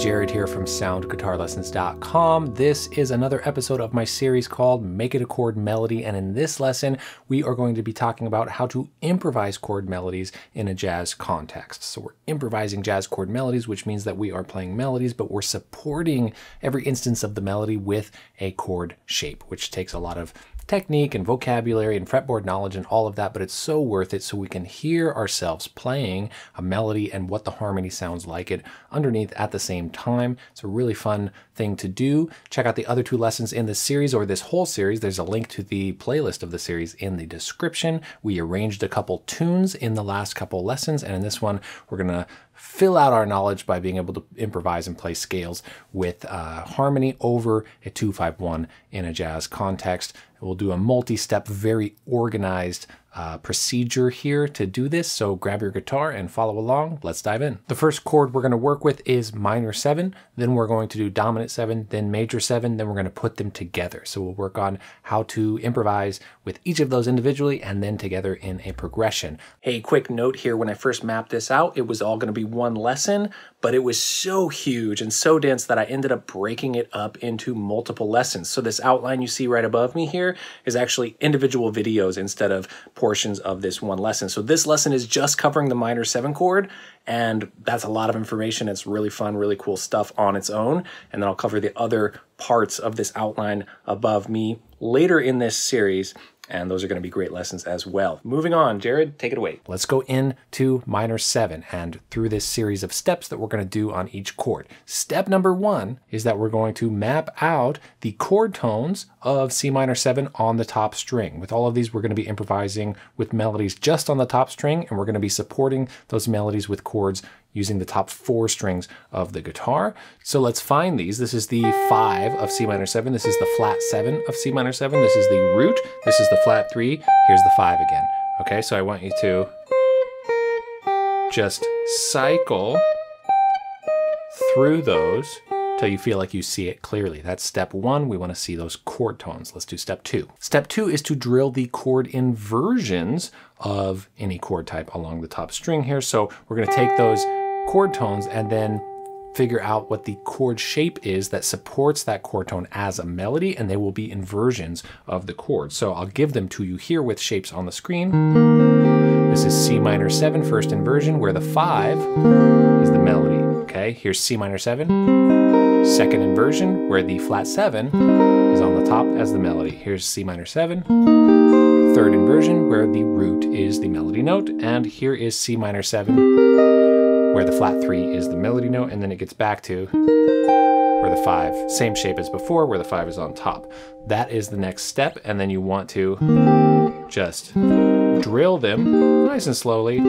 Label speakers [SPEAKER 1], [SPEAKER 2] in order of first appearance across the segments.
[SPEAKER 1] Jared here from soundguitarlessons.com. This is another episode of my series called Make It a Chord Melody, and in this lesson, we are going to be talking about how to improvise chord melodies in a jazz context. So we're improvising jazz chord melodies, which means that we are playing melodies, but we're supporting every instance of the melody with a chord shape, which takes a lot of technique and vocabulary and fretboard knowledge and all of that, but it's so worth it so we can hear ourselves playing a melody and what the harmony sounds like it underneath at the same time. It's a really fun thing to do. Check out the other two lessons in this series or this whole series. There's a link to the playlist of the series in the description. We arranged a couple tunes in the last couple lessons, and in this one, we're to fill out our knowledge by being able to improvise and play scales with uh, harmony over a 251 in a jazz context. We'll do a multi-step, very organized uh, procedure here to do this. So grab your guitar and follow along. Let's dive in. The first chord we're going to work with is minor seven. Then we're going to do dominant seven, then major seven. Then we're going to put them together. So we'll work on how to improvise with each of those individually and then together in a progression. Hey, quick note here. When I first mapped this out, it was all going to be one lesson, but it was so huge and so dense that I ended up breaking it up into multiple lessons. So this outline you see right above me here is actually individual videos instead of portions of this one lesson. So this lesson is just covering the minor seven chord, and that's a lot of information. It's really fun, really cool stuff on its own. And then I'll cover the other parts of this outline above me later in this series and those are going to be great lessons as well. Moving on, Jared, take it away. Let's go into minor seven and through this series of steps that we're going to do on each chord. Step number one is that we're going to map out the chord tones of C minor seven on the top string. With all of these, we're going to be improvising with melodies just on the top string, and we're going to be supporting those melodies with chords using the top four strings of the guitar. So let's find these. This is the five of C minor seven. This is the flat seven of C minor seven. This is the root. This is the flat three. Here's the five again. Okay, so I want you to just cycle through those till you feel like you see it clearly. That's step one. We want to see those chord tones. Let's do step two. Step two is to drill the chord inversions of any chord type along the top string here. So we're going to take those chord tones and then figure out what the chord shape is that supports that chord tone as a melody, and they will be inversions of the chord. So I'll give them to you here with shapes on the screen. This is C minor 7, first inversion, where the 5 is the melody. Okay, here's C minor 7, second inversion, where the flat 7 is on the top as the melody. Here's C minor 7, third inversion, where the root is the melody note, and here is C minor 7, where the flat 3 is the melody note, and then it gets back to where the 5, same shape as before, where the 5 is on top. That is the next step, and then you want to just drill them nice and slowly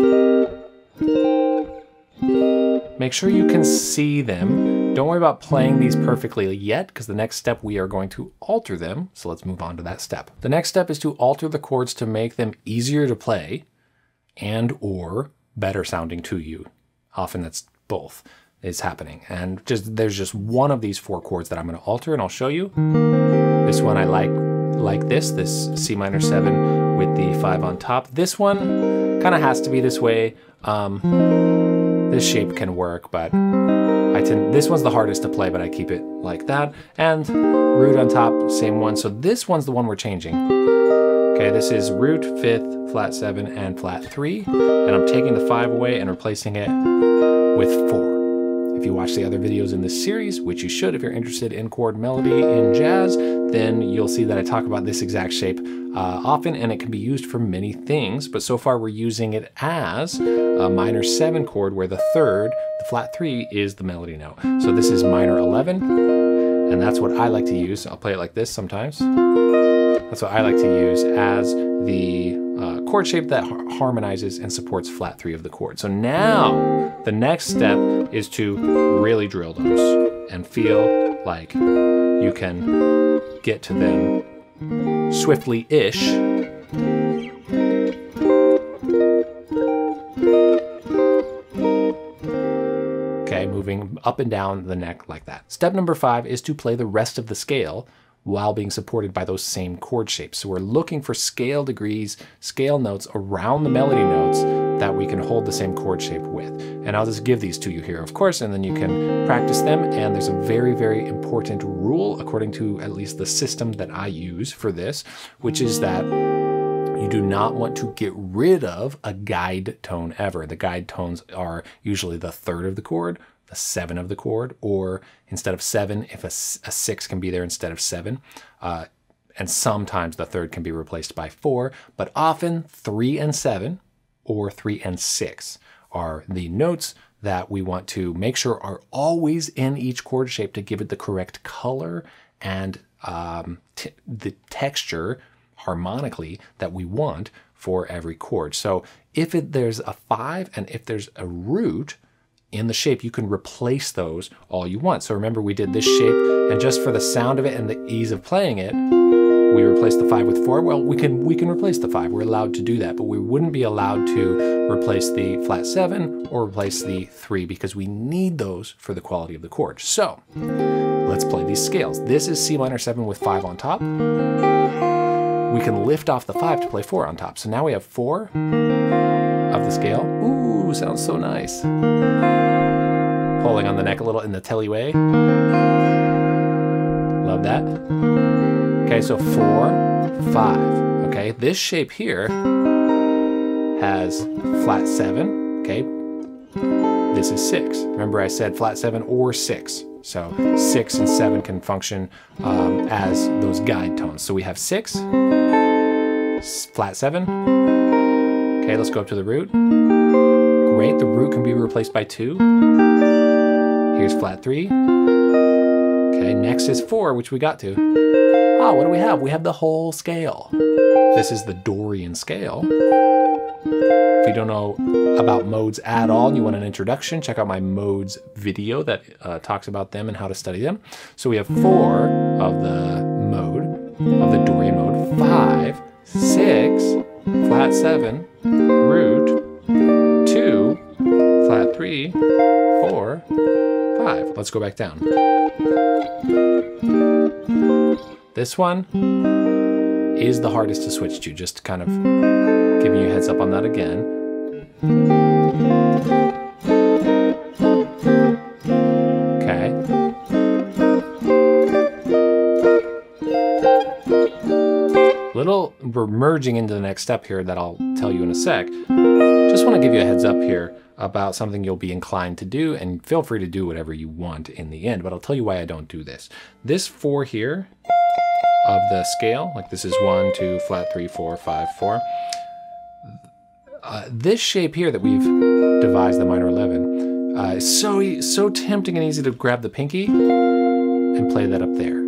[SPEAKER 1] Make sure you can see them. Don't worry about playing these perfectly yet, because the next step we are going to alter them. So let's move on to that step. The next step is to alter the chords to make them easier to play and or better sounding to you. Often that's both is happening. And just there's just one of these four chords that I'm going to alter and I'll show you. This one I like like this, this C minor 7 with the 5 on top. This one kind of has to be this way. Um, this shape can work, but I tend, this one's the hardest to play, but I keep it like that. And root on top, same one. So this one's the one we're changing. Okay, this is root, fifth, flat seven, and flat three. And I'm taking the five away and replacing it with four. If you watch the other videos in this series, which you should if you're interested in chord melody in jazz, then you'll see that I talk about this exact shape uh, often and it can be used for many things, but so far we're using it as a minor 7 chord where the third, the flat 3, is the melody note. So this is minor 11, and that's what I like to use. I'll play it like this sometimes. That's what I like to use as the uh, chord shape that har harmonizes and supports flat 3 of the chord. So now the next step is to really drill those and feel like you can get to them swiftly-ish. Okay, moving up and down the neck like that. Step number five is to play the rest of the scale while being supported by those same chord shapes. So we're looking for scale degrees, scale notes around the melody notes that we can hold the same chord shape with. And I'll just give these to you here, of course, and then you can practice them. And there's a very, very important rule, according to at least the system that I use for this, which is that you do not want to get rid of a guide tone ever. The guide tones are usually the third of the chord a seven of the chord, or instead of seven, if a, a six can be there instead of seven. Uh, and sometimes the third can be replaced by four, but often three and seven or three and six are the notes that we want to make sure are always in each chord shape to give it the correct color and um, the texture harmonically that we want for every chord. So if it, there's a five and if there's a root, in the shape, you can replace those all you want. So remember we did this shape and just for the sound of it and the ease of playing it, we replace the five with four. Well, we can we can replace the five. We're allowed to do that, but we wouldn't be allowed to replace the flat seven or replace the three because we need those for the quality of the chord. So let's play these scales. This is C minor seven with five on top. We can lift off the five to play four on top. So now we have four of the scale. Ooh, sounds so nice pulling on the neck a little in the Tele way. Love that. Okay, so four, five. Okay, this shape here has flat seven. Okay, this is six. Remember I said flat seven or six. So six and seven can function um, as those guide tones. So we have six, flat seven. Okay, let's go up to the root. Great, the root can be replaced by two. Here's flat three. Okay, next is four, which we got to. Ah, what do we have? We have the whole scale. This is the Dorian scale. If you don't know about modes at all and you want an introduction, check out my modes video that uh, talks about them and how to study them. So we have four of the mode, of the Dorian mode, five, six, flat seven, root, two, flat three, four, five. Let's go back down. This one is the hardest to switch to, just kind of giving you a heads up on that again. Okay. Little, we're merging into the next step here that I'll tell you in a sec. Just want to give you a heads up here about something you'll be inclined to do, and feel free to do whatever you want in the end, but I'll tell you why I don't do this. This four here of the scale, like this is one, two, flat, three, four, five, four. Uh, this shape here that we've devised, the minor 11, uh, is so, so tempting and easy to grab the pinky and play that up there.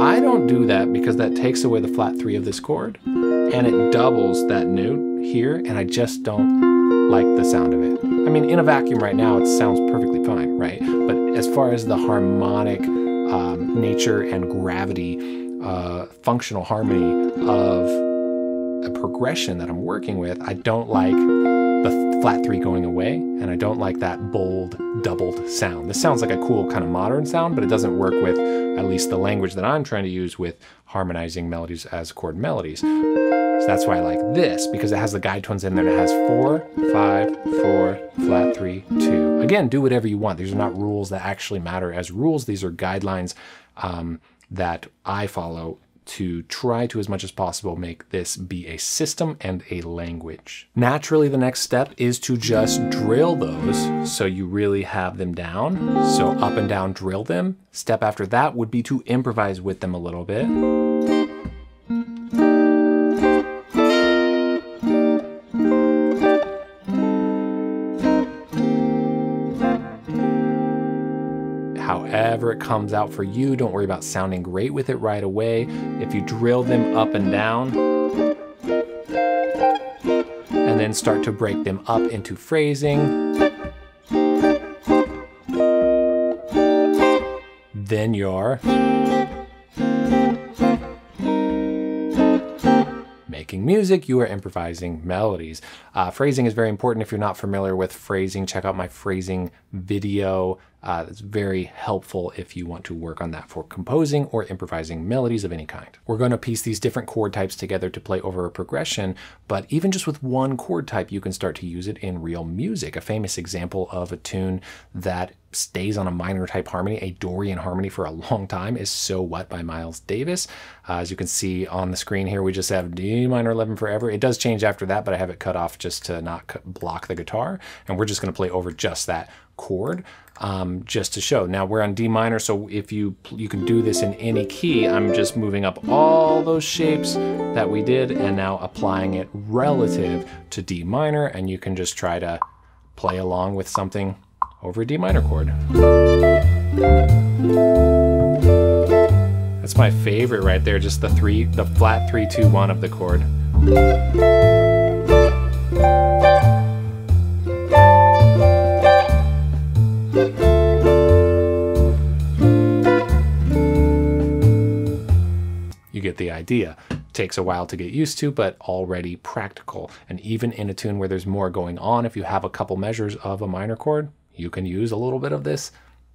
[SPEAKER 1] I don't do that because that takes away the flat three of this chord and it doubles that note here and I just don't like the sound of it. I mean, in a vacuum right now, it sounds perfectly fine, right? But as far as the harmonic um, nature and gravity, uh, functional harmony of a progression that I'm working with, I don't like the flat three going away, and I don't like that bold, doubled sound. This sounds like a cool kind of modern sound, but it doesn't work with at least the language that I'm trying to use with harmonizing melodies as chord melodies. So that's why I like this, because it has the guide tones in there and it has four, five, four, flat three, two. Again, do whatever you want. These are not rules that actually matter as rules. These are guidelines um, that I follow to try to, as much as possible, make this be a system and a language. Naturally, the next step is to just drill those so you really have them down. So up and down, drill them. Step after that would be to improvise with them a little bit. Comes out for you. Don't worry about sounding great with it right away. If you drill them up and down, and then start to break them up into phrasing, then you're making music, you are improvising melodies. Uh, phrasing is very important. If you're not familiar with phrasing, check out my phrasing video Uh, it's very helpful if you want to work on that for composing or improvising melodies of any kind. We're going to piece these different chord types together to play over a progression, but even just with one chord type, you can start to use it in real music. A famous example of a tune that stays on a minor type harmony, a Dorian harmony for a long time, is So What by Miles Davis. Uh, as you can see on the screen here, we just have D minor 11 forever. It does change after that, but I have it cut off just to not block the guitar. And we're just going to play over just that chord um, just to show. Now we're on D minor, so if you you can do this in any key, I'm just moving up all those shapes that we did and now applying it relative to D minor, and you can just try to play along with something over a D minor chord. That's my favorite right there, just the three, the flat three, two, one of the chord. Get the idea. Takes a while to get used to, but already practical. And even in a tune where there's more going on, if you have a couple measures of a minor chord, you can use a little bit of this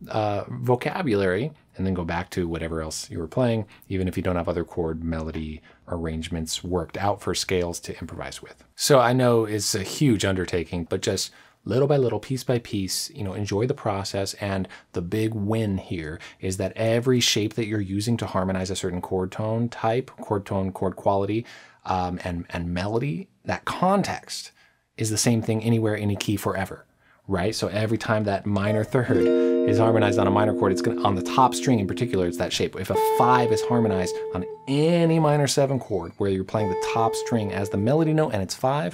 [SPEAKER 1] uh, vocabulary and then go back to whatever else you were playing, even if you don't have other chord melody arrangements worked out for scales to improvise with. So I know it's a huge undertaking, but just little by little, piece by piece, you know, enjoy the process. And the big win here is that every shape that you're using to harmonize a certain chord tone type, chord tone, chord quality, um, and, and melody, that context is the same thing anywhere, any key forever, right? So every time that minor third is harmonized on a minor chord, it's gonna, on the top string in particular, it's that shape. If a five is harmonized on any minor seven chord where you're playing the top string as the melody note and it's five,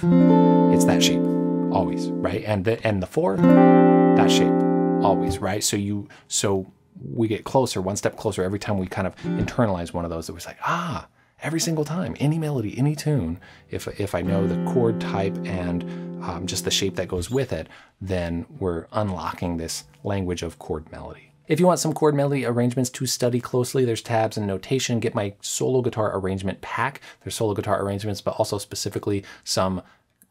[SPEAKER 1] it's that shape always, right? And the and the four, that shape, always, right? So you so we get closer, one step closer every time we kind of internalize one of those. It was like, ah, every single time, any melody, any tune, if, if I know the chord type and um, just the shape that goes with it, then we're unlocking this language of chord melody. If you want some chord melody arrangements to study closely, there's tabs and notation. Get my solo guitar arrangement pack. There's solo guitar arrangements, but also specifically some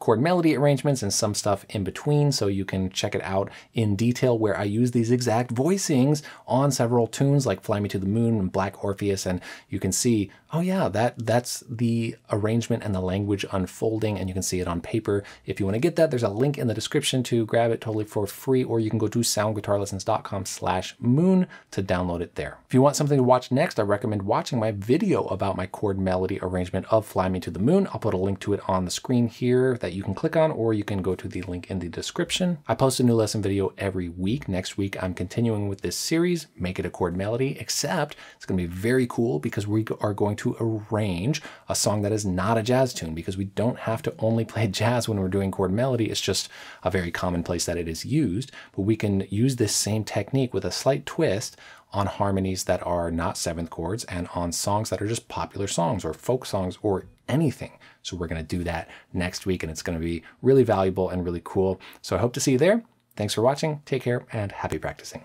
[SPEAKER 1] chord melody arrangements and some stuff in between. So you can check it out in detail where I use these exact voicings on several tunes like Fly Me to the Moon and Black Orpheus. And you can see, oh yeah, that that's the arrangement and the language unfolding and you can see it on paper. If you want to get that, there's a link in the description to grab it totally for free, or you can go to soundguitarlessons.com slash moon to download it there. If you want something to watch next, I recommend watching my video about my chord melody arrangement of Fly Me to the Moon. I'll put a link to it on the screen here that you can click on, or you can go to the link in the description. I post a new lesson video every week. Next week, I'm continuing with this series, Make It a Chord Melody, except it's going to be very cool because we are going to arrange a song that is not a jazz tune because we don't have to only play jazz when we're doing chord melody. It's just a very common place that it is used, but we can use this same technique with a slight twist on harmonies that are not seventh chords and on songs that are just popular songs or folk songs or anything. So we're going to do that next week and it's going to be really valuable and really cool. So I hope to see you there. Thanks for watching. Take care and happy practicing.